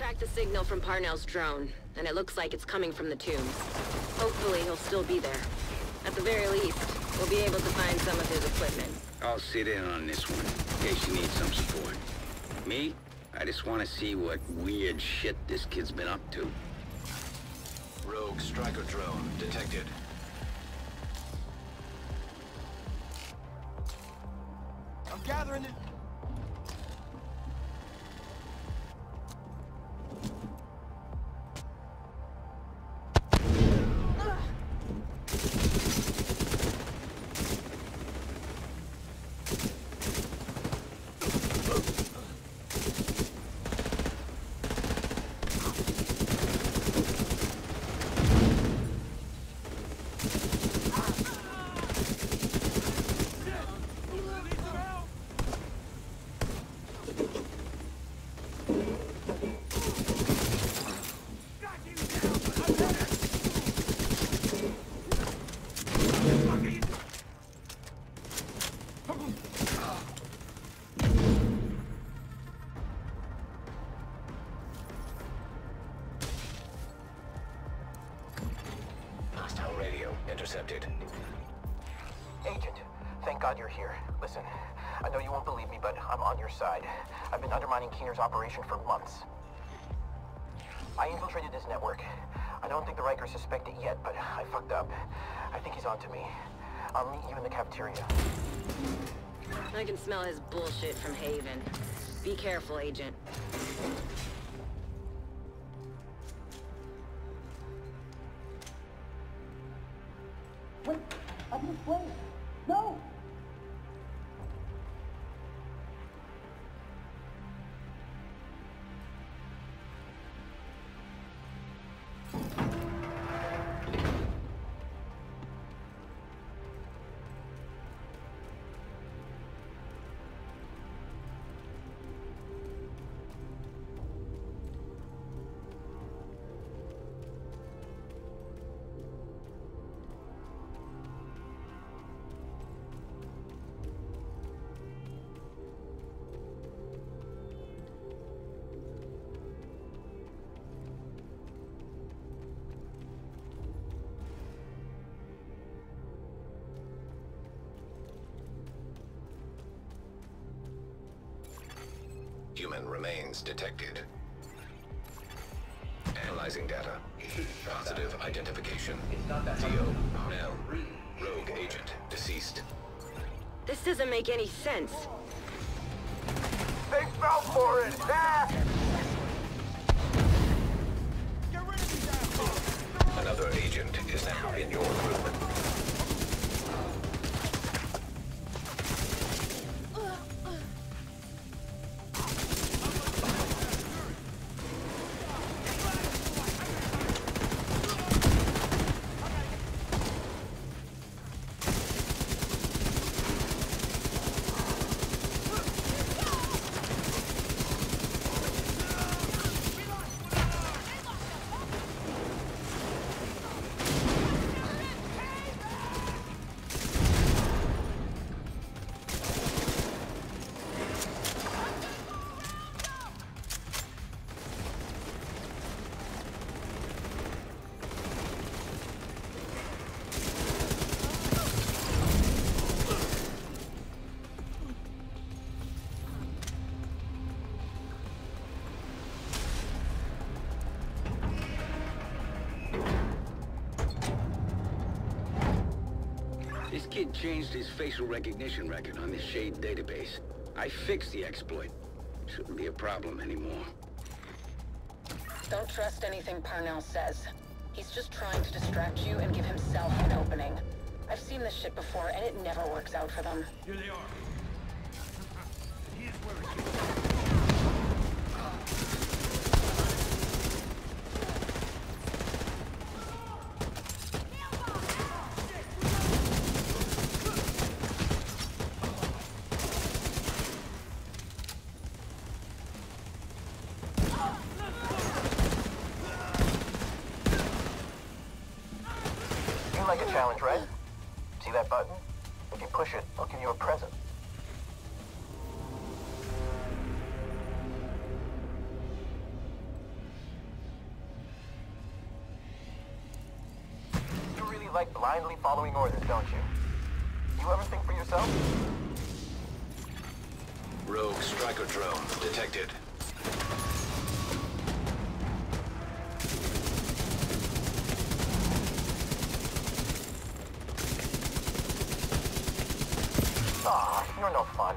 tracked the signal from Parnell's drone, and it looks like it's coming from the tombs. Hopefully he'll still be there. At the very least, we'll be able to find some of his equipment. I'll sit in on this one, in case you need some support. Me? I just want to see what weird shit this kid's been up to. Rogue striker drone detected. I'm gathering it. Been undermining Keener's operation for months. I infiltrated this network. I don't think the Rikers suspect it yet, but I fucked up. I think he's onto me. I'll meet you in the cafeteria. I can smell his bullshit from Haven. Be careful, Agent. Wait, I can explain. No! Human remains detected. Analyzing data. Positive identification. Theo, Nell, rogue agent, deceased. This doesn't make any sense. They fell for it! Ah! Get rid of these assholes! Another agent is now in your group. Kid changed his facial recognition record on the Shade database. I fixed the exploit. Shouldn't be a problem anymore. Don't trust anything Parnell says. He's just trying to distract you and give himself an opening. I've seen this shit before, and it never works out for them. Here they are. Here's where it gets. Blindly following orders, don't you? You ever think for yourself? Rogue striker drone detected. Aw, you're no fun.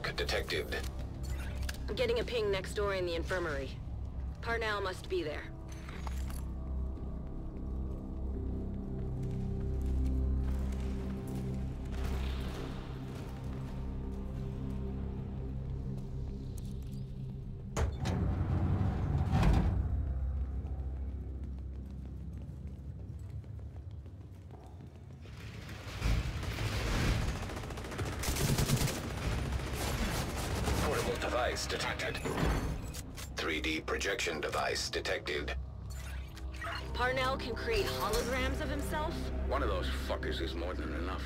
Network detected. I'm getting a ping next door in the infirmary. Parnell must be there. One of those fuckers is more than enough.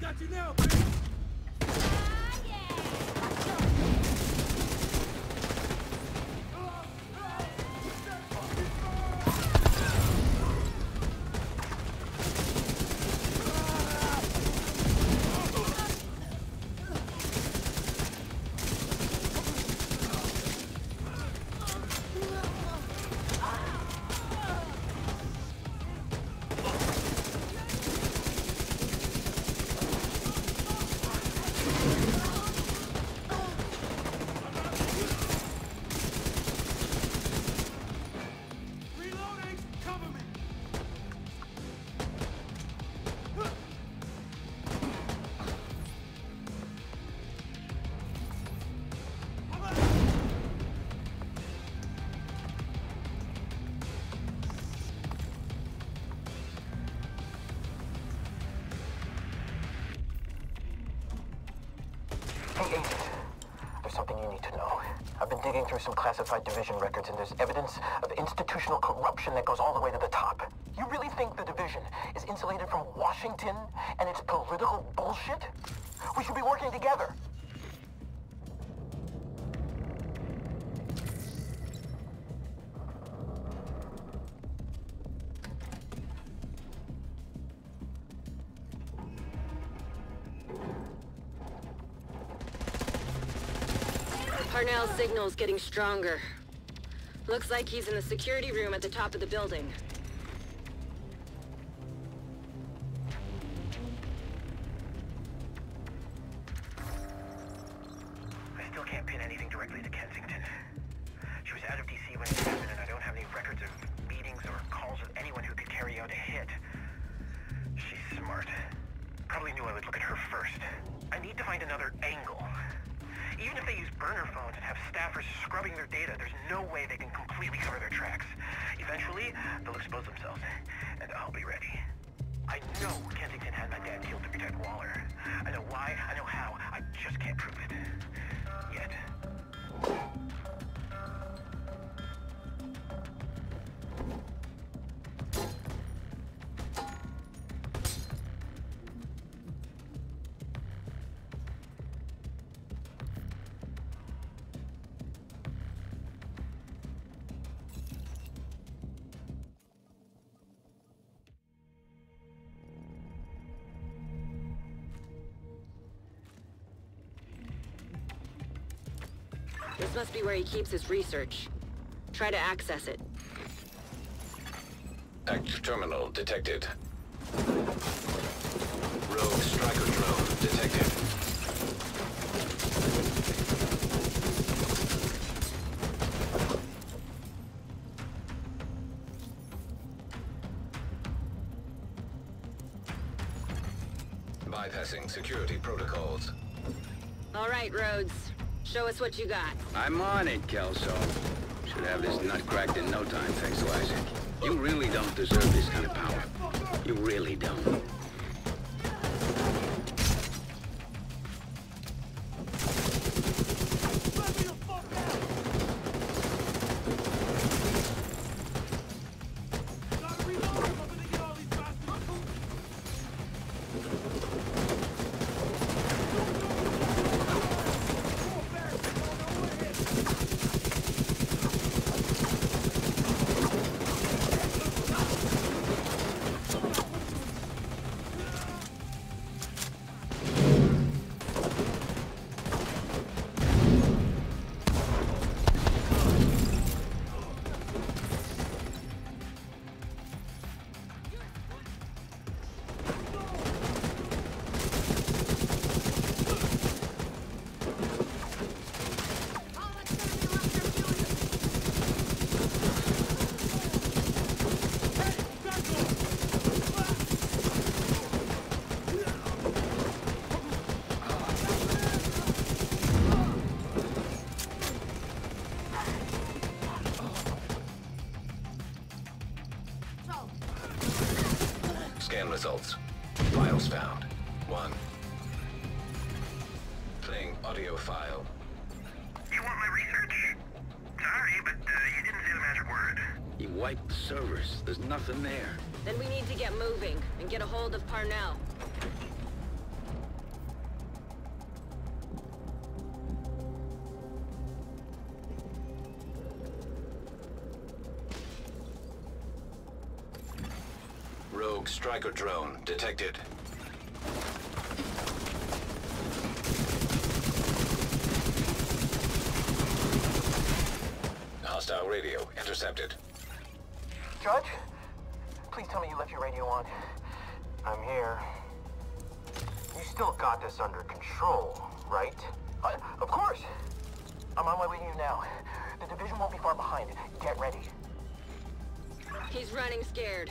Got you now, baby! Through some classified division records, and there's evidence of institutional corruption that goes all the way to the top. You really think the division is insulated from Washington and its political bullshit? We should be working together. Signal's getting stronger. Looks like he's in the security room at the top of the building. There's no way they can completely cover their tracks. Eventually, they'll expose themselves, and I'll be ready. I know Kensington had my dad killed to protect Waller. I know why, I know how, I just can't prove it. Yet. He keeps his research. Try to access it. Active terminal detected. Rogue striker drone detected. Bypassing security protocols. All right, Rhodes. Show us what you got. I'm on it, Kelso. Should have this nut cracked in no time, thanks to ISAC. You really don't deserve this kind of power. You really don't. Scan results. Files found. One. Playing audio file. You want my research? Sorry, but uh, you didn't say the magic word. He wiped the servers. There's nothing there. Then we need to get moving and get a hold of Parnell. Drone detected. Hostile radio intercepted. Judge? Please tell me you left your radio on. I'm here. You still got this under control, right? Uh, of course! I'm on my way to you now. The division won't be far behind. Get ready. He's running scared.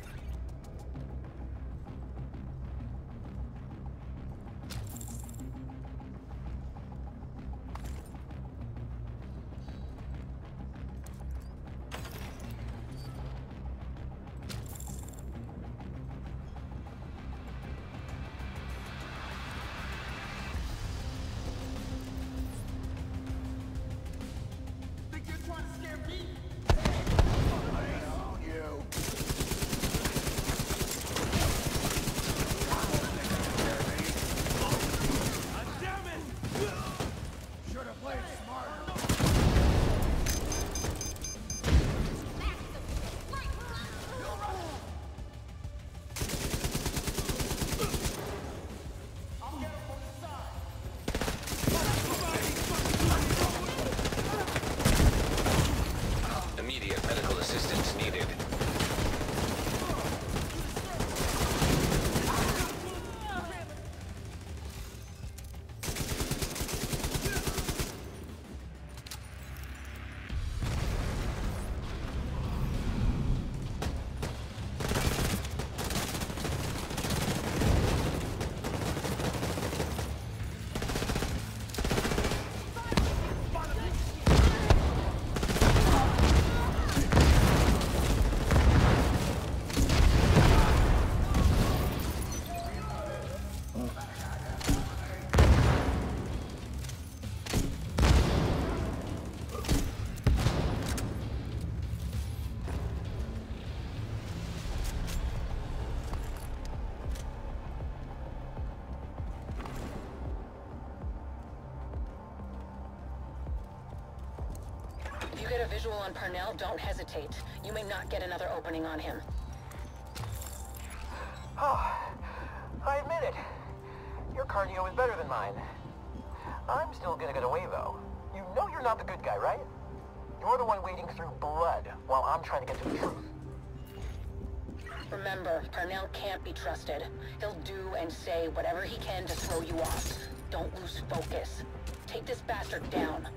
Get a visual on Parnell, don't hesitate. You may not get another opening on him. Oh, I admit it. You're cardio is better than mine. I'm still gonna get away, though. You know you're not the good guy, right? You're the one wading through blood while I'm trying to get to the truth. Remember, Parnell can't be trusted. He'll do and say whatever he can to throw you off. Don't lose focus. Take this bastard down.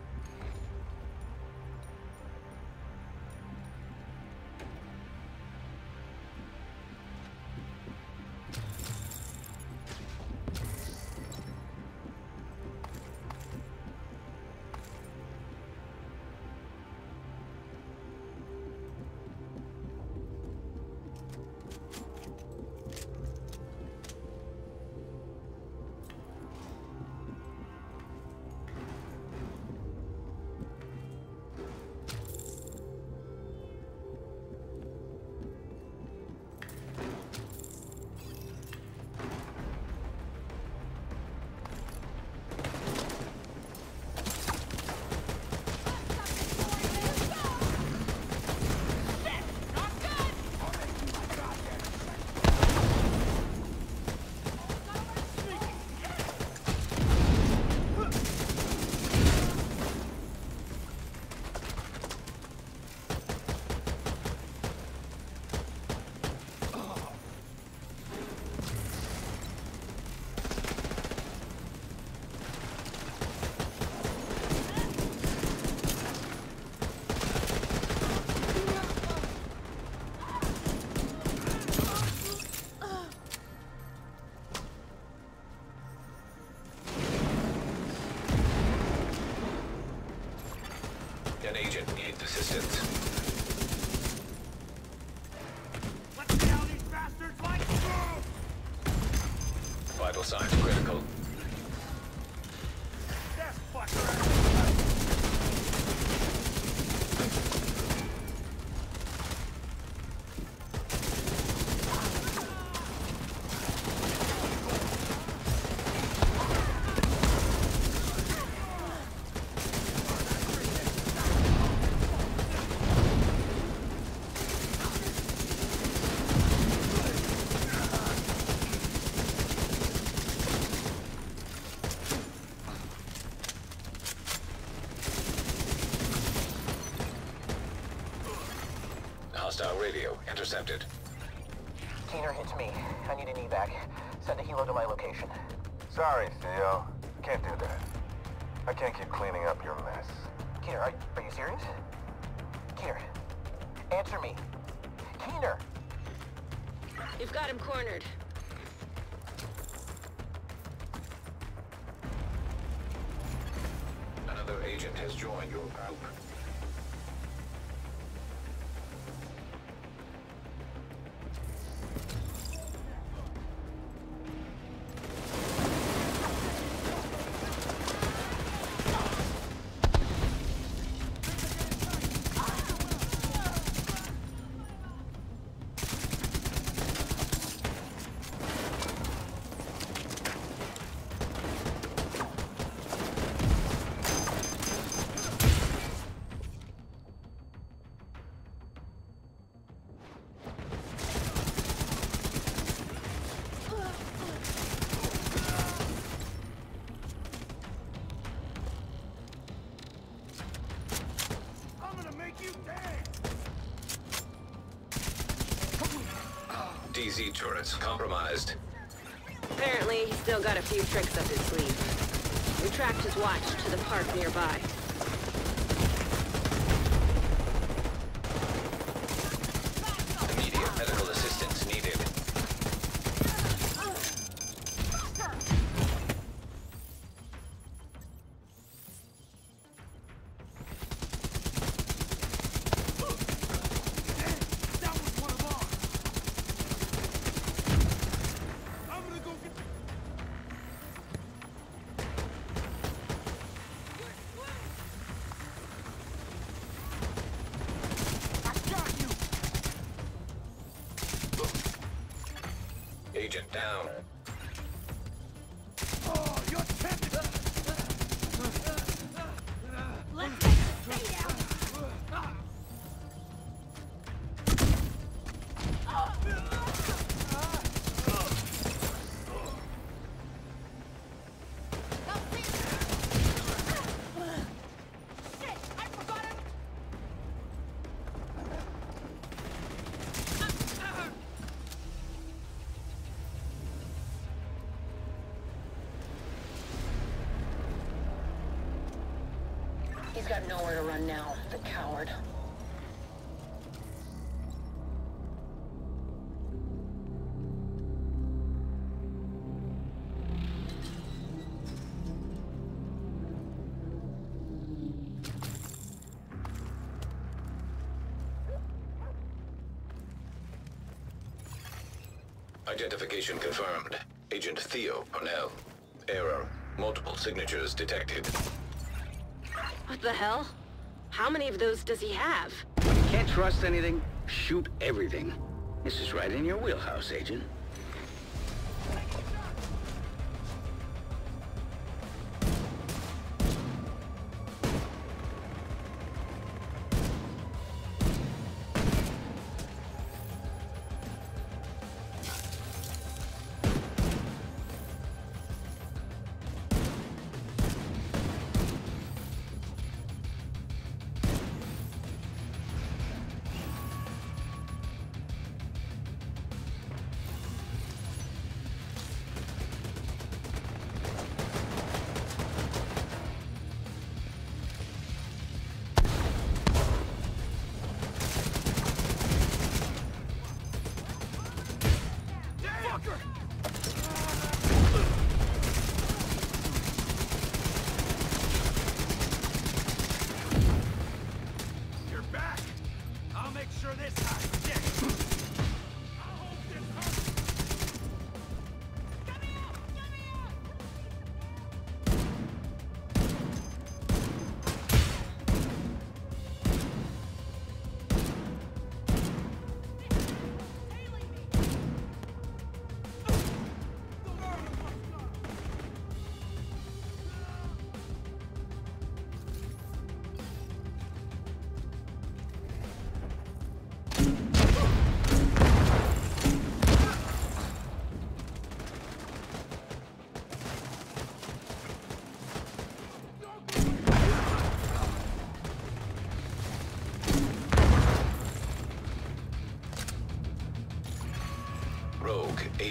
Hostile radio intercepted. Keener hits me. I need an evac. Send a helo to my location. Sorry, Theo. Can't do that. I can't keep cleaning up your mess. Keener, are, are you serious? Keener, answer me. Keener! You've got him cornered. Another agent has joined your group. DZ turrets compromised. Apparently, he's still got a few tricks up his sleeve. We tracked his watch to the park nearby. Agent down. Oh, you're! Run now, the coward. Identification confirmed. Agent Theo Parnell. Error. Multiple signatures detected. What the hell? How many of those does he have? Can't trust anything, shoot everything. This is right in your wheelhouse, Agent.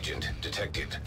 Agent detected.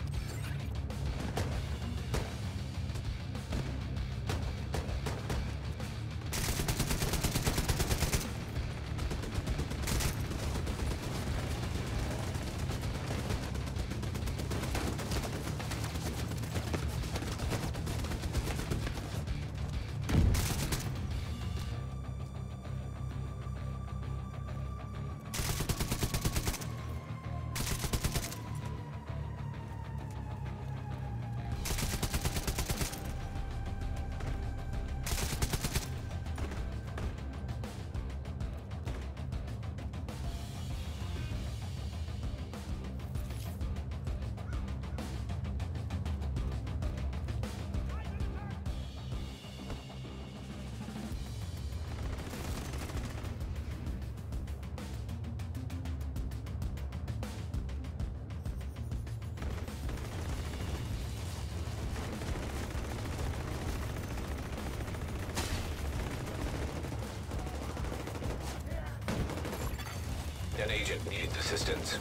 An agent needs assistance.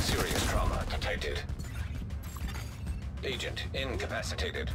Serious trauma detected. Agent incapacitated.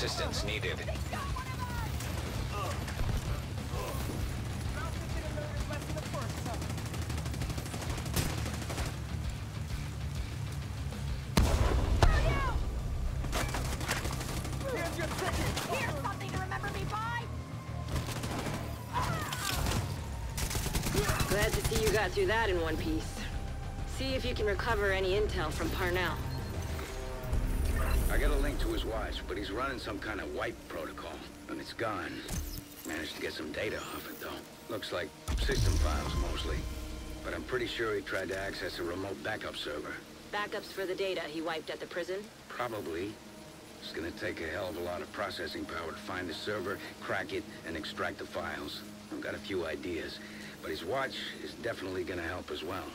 Assistance needed. Glad to see you got through that in one piece. See if you can recover any intel from Parnell. To his watch, but he's running some kind of wipe protocol, and it's gone. Managed to get some data off it, though. Looks like system files, mostly. But I'm pretty sure he tried to access a remote backup server. Backups for the data he wiped at the prison? Probably. It's gonna take a hell of a lot of processing power to find the server, crack it, and extract the files. I've got a few ideas, but his watch is definitely gonna help as well.